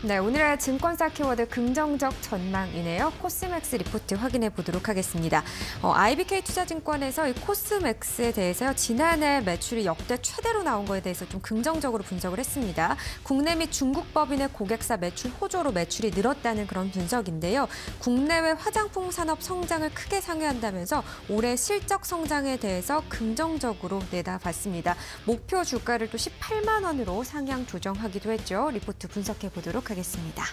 네, 오늘의 증권사 키워드 긍정적 전망이네요. 코스맥스 리포트 확인해 보도록 하겠습니다. 어, IBK 투자증권에서 이 코스맥스에 대해서요, 지난해 매출이 역대 최대로 나온 거에 대해서 좀 긍정적으로 분석을 했습니다. 국내 및 중국 법인의 고객사 매출 호조로 매출이 늘었다는 그런 분석인데요. 국내외 화장품 산업 성장을 크게 상회한다면서 올해 실적 성장에 대해서 긍정적으로 내다봤습니다. 목표 주가를 또 18만 원으로 상향 조정하기도 했죠. 리포트 분석해 보도록 하겠습니다.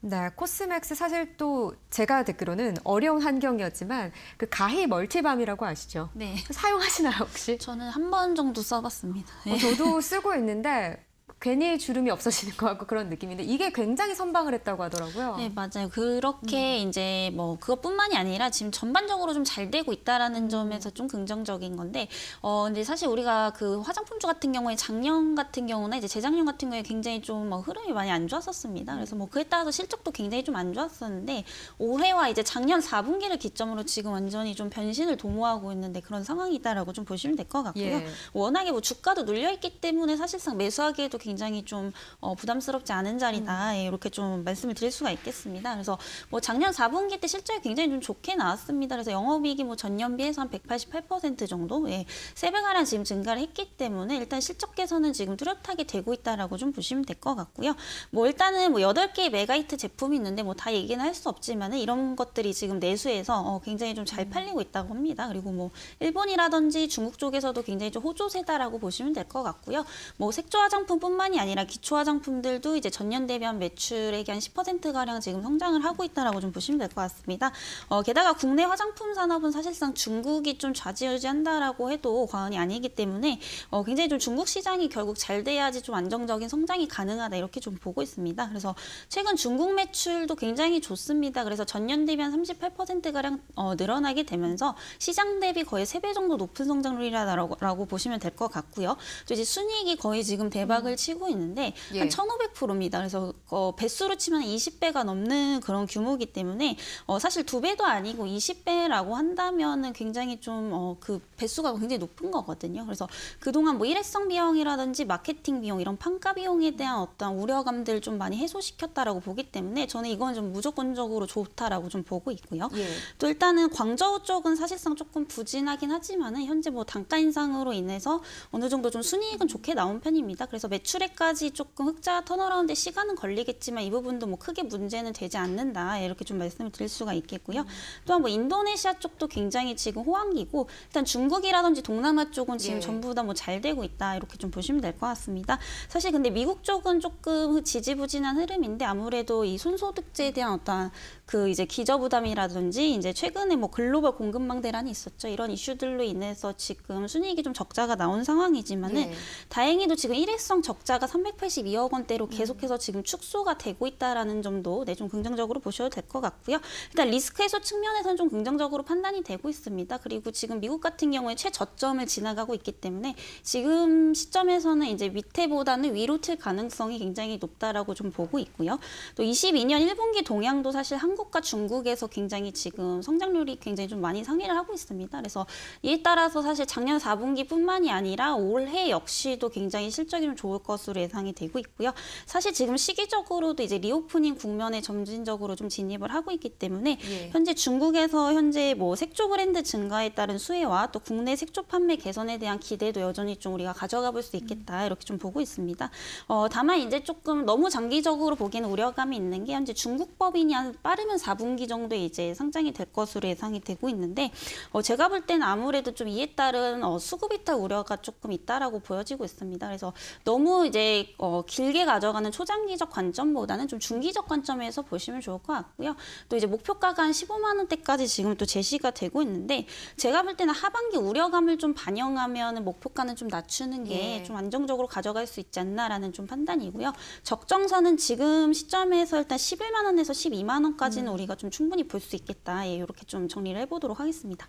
네, 코스맥스 사실 또 제가 듣기로는 어려운 환경이었지만 그 가히 multi balm이라고 아시죠? 네. 사용하시나요 혹시? 저는 한 번 정도 써봤습니다. 네. 어, 저도 쓰고 있는데 괜히 주름이 없어지는 것 같고 그런 느낌인데 이게 굉장히 선방을 했다고 하더라고요. 네, 맞아요. 그렇게 음. 이제 뭐 그것뿐만이 아니라 지금 전반적으로 좀 잘 되고 있다라는 점에서 좀 긍정적인 건데 어 근데 사실 우리가 그 화장품주 같은 경우에 작년 같은 경우나 이제 재작년 같은 경우에 굉장히 좀 뭐 흐름이 많이 안 좋았었습니다. 그래서 뭐 그에 따라서 실적도 굉장히 좀 안 좋았었는데 올해와 이제 작년 4분기를 기점으로 지금 완전히 좀 변신을 도모하고 있는데 그런 상황이다라고 좀 보시면 될 것 같고요. 예. 워낙에 뭐 주가도 눌려 있기 때문에 사실상 매수하기에도 굉장히 굉장히 좀 어, 부담스럽지 않은 자리다 음. 예, 이렇게 좀 말씀을 드릴 수가 있겠습니다. 그래서 뭐 작년 4분기 때 실적이 굉장히 좀 좋게 나왔습니다. 그래서 영업이익이 뭐 전년 비해서 한 188% 정도 예, 3배 가량 지금 증가를 했기 때문에 일단 실적 개선은 지금 뚜렷하게 되고 있다라고 좀 보시면 될 것 같고요. 뭐 일단은 뭐 8개의 메가이트 제품이 있는데 뭐 다 얘기는 할 수 없지만 이런 것들이 지금 내수에서 어, 굉장히 좀잘 음. 팔리고 있다고 합니다. 그리고 뭐 일본이라든지 중국 쪽에서도 굉장히 좀 호조세다라고 보시면 될 것 같고요. 뭐 색조 화장품뿐만 뿐만이 아니라 기초 화장품들도 이제 전년 대비한 매출액이 한 10%가량 지금 성장을 하고 있다라고 좀 보시면 될 것 같습니다. 어, 게다가 국내 화장품 산업은 사실상 중국이 좀 좌지우지한다라고 해도 과언이 아니기 때문에 어, 굉장히 좀 중국 시장이 결국 잘 돼야지 좀 안정적인 성장이 가능하다 이렇게 좀 보고 있습니다. 그래서 최근 중국 매출도 굉장히 좋습니다. 그래서 전년 대비 한 38%가량 어, 늘어나게 되면서 시장 대비 거의 3배 정도 높은 성장률이라고 보시면 될 것 같고요. 또 이제 순이익이 거의 지금 대박을 음. 치고 있는데 예. 한 1,500%입니다. 그래서 어, 배수로 치면 20배가 넘는 그런 규모이기 때문에 어, 사실 두 배도 아니고 20배라고 한다면은 굉장히 좀그 어, 배수가 굉장히 높은 거거든요. 그래서 그동안 뭐 일회성 비용이라든지 마케팅 비용 이런 판가 비용에 대한 어떤 우려감들 좀 많이 해소시켰다라고 보기 때문에 저는 이건 좀 무조건적으로 좋다라고 좀 보고 있고요. 예. 또 일단은 광저우 쪽은 사실상 조금 부진하긴 하지만은 현재 뭐 단가 인상으로 인해서 어느 정도 좀 순이익은 좋게 나온 편입니다. 그래서 매출 에 매출에까지 조금 흑자 turnaround 시간은 걸리겠지만 이 부분도 뭐 크게 문제는 되지 않는다 이렇게 좀 말씀을 드릴 수가 있겠고요. 음. 또한 뭐 인도네시아 쪽도 굉장히 지금 호황기고 일단 중국이라든지 동남아 쪽은 지금 예. 전부 다 뭐 잘 되고 있다 이렇게 좀 보시면 될 것 같습니다. 사실 근데 미국 쪽은 조금 지지부진한 흐름인데 아무래도 이 손소득제에 대한 어떤 그 이제 기저부담이라든지 이제 최근에 뭐 글로벌 공급망 대란이 있었죠. 이런 이슈들로 인해서 지금 순이익이 좀 적자가 나온 상황이지만은 예. 다행히도 지금 일회성 적자 가 382억 원대로 음. 계속해서 지금 축소가 되고 있다라는 점도 네, 좀 긍정적으로 보셔도 될 것 같고요. 일단 리스크 해소 측면에서는 좀 긍정적으로 판단이 되고 있습니다. 그리고 지금 미국 같은 경우에 최저점을 지나가고 있기 때문에 지금 시점에서는 이제 밑에보다는 위로 튈 가능성이 굉장히 높다라고 좀 보고 있고요. 또 22년 1분기 동향도 사실 한 한국과 중국에서 굉장히 지금 성장률이 굉장히 좀 많이 상회를 하고 있습니다. 그래서 이에 따라서 사실 작년 4분기뿐만이 아니라 올해 역시도 굉장히 실적이 좀 좋을 것 으로 예상이 되고 있고요. 사실 지금 시기적으로도 이제 reopening 국면에 점진적으로 좀 진입을 하고 있기 때문에 예. 현재 중국에서 현재 뭐 색조 브랜드 증가에 따른 수혜와 또 국내 색조 판매 개선에 대한 기대도 여전히 좀 우리가 가져가 볼 수 있겠다 이렇게 좀 보고 있습니다. 어, 다만 이제 조금 너무 장기적으로 보기에는 우려감이 있는 게 현재 중국 법인이 한 빠르면 4분기 정도에 이제 상장이 될 것으로 예상이 되고 있는데 어, 제가 볼 때는 아무래도 좀 이에 따른 어, 수급 이탈 우려가 조금 있다라고 보여지고 있습니다. 그래서 너무 이제 어, 길게 가져가는 초장기적 관점보다는 좀 중기적 관점에서 보시면 좋을 것 같고요. 또 이제 목표가가 한 15만 원대까지 지금 또 제시가 되고 있는데 제가 볼 때는 하반기 우려감을 좀 반영하면 목표가는 좀 낮추는 게좀 예. 안정적으로 가져갈 수 있지 않나라는 좀 판단이고요. 적정선은 지금 시점에서 일단 11만 원에서 12만 원까지 까지는 음. 우리가 좀 충분히 볼 수 있겠다. 예, 이렇게 좀 정리를 해보도록 하겠습니다.